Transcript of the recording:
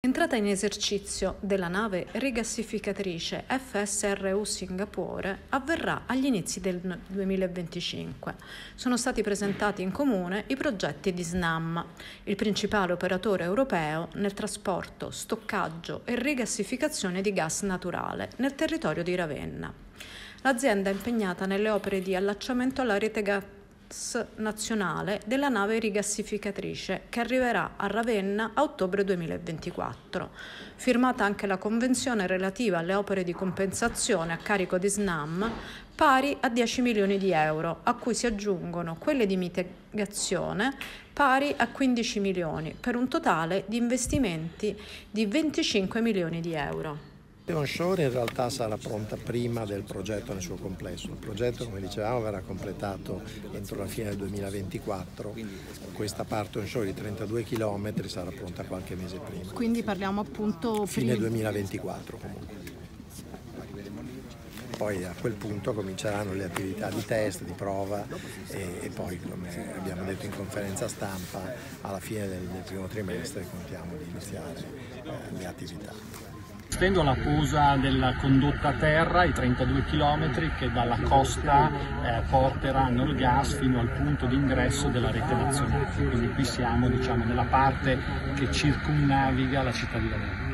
L'entrata in esercizio della nave rigassificatrice FSRU Singapore avverrà agli inizi del 2025. Sono stati presentati in comune i progetti di SNAM, il principale operatore europeo nel trasporto, stoccaggio e rigassificazione di gas naturale nel territorio di Ravenna. L'azienda è impegnata nelle opere di allacciamento alla rete gas nazionale della nave rigassificatrice che arriverà a Ravenna a ottobre 2024. Firmata anche la convenzione relativa alle opere di compensazione a carico di SNAM pari a 10 milioni di euro, a cui si aggiungono quelle di mitigazione pari a 15 milioni, per un totale di investimenti di 25 milioni di euro. Onshore in realtà sarà pronta prima del progetto nel suo complesso. Il progetto, come dicevamo, verrà completato entro la fine del 2024. Questa parte onshore di 32 km sarà pronta qualche mese prima. Quindi parliamo appunto fine 2024 comunque. Poi a quel punto cominceranno le attività di test, di prova e, e poi, come abbiamo detto in conferenza stampa, alla fine del, del primo trimestre contiamo di iniziare eh, le attività. Stendo la posa della condotta a terra, i 32 km che dalla costa eh, porteranno il gas fino al punto di ingresso della rete nazionale. Quindi qui siamo diciamo, nella parte che circumnaviga la città di Ravenna.